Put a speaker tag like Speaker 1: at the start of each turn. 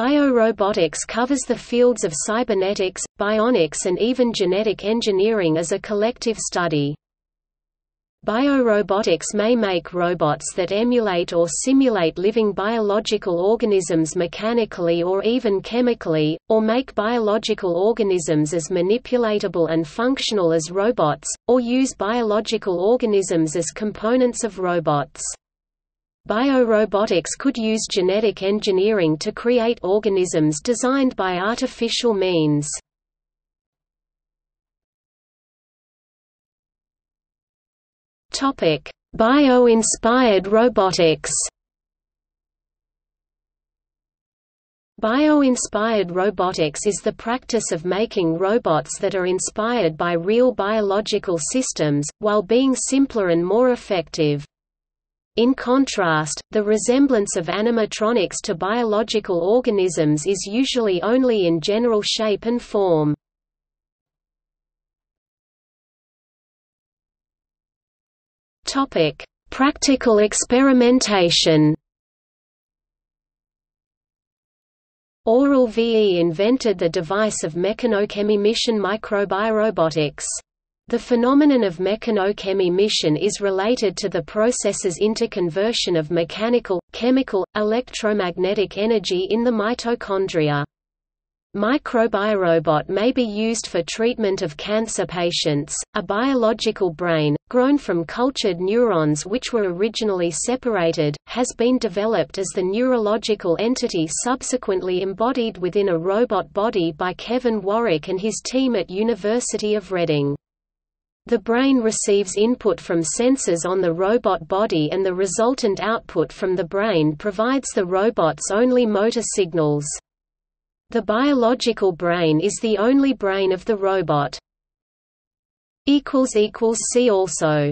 Speaker 1: Biorobotics covers the fields of cybernetics, bionics and even genetic engineering as a collective study. Biorobotics may make robots that emulate or simulate living biological organisms mechanically or even chemically, or make biological organisms as manipulatable and functional as robots, or use biological organisms as components of robots. Biorobotics could use genetic engineering to create organisms designed by artificial means. Bio-inspired robotics Bio-inspired robotics is the practice of making robots that are inspired by real biological systems, while being simpler and more effective. In contrast, the resemblance of animatronics to biological organisms is usually only in general shape and form. Practical experimentation Orel VE invented the device of mechanochemiemission microbiorobotics. The phenomenon of mechanochemiemission is related to the process's interconversion of mechanical, chemical, electromagnetic energy in the mitochondria. Microbiorobot may be used for treatment of cancer patients. A biological brain, grown from cultured neurons which were originally separated, has been developed as the neurological entity subsequently embodied within a robot body by Kevin Warwick and his team at University of Reading. The brain receives input from sensors on the robot body and the resultant output from the brain provides the robot's only motor signals. The biological brain is the only brain of the robot. See also